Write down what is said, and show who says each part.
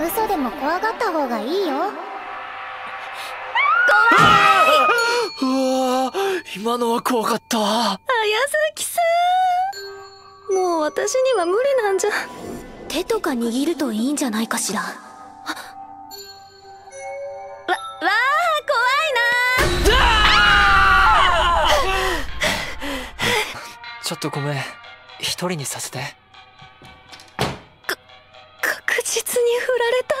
Speaker 1: 嘘でも怖がった方がいいよ。
Speaker 2: うわ今のは怖かった。
Speaker 3: 綾崎さん。もう私には無理なんじゃ。
Speaker 1: 手とか握るといいんじゃないかしら。わわ
Speaker 3: あ怖いな。
Speaker 2: ちょっとごめん。一人にさせて。
Speaker 3: 確実に振られた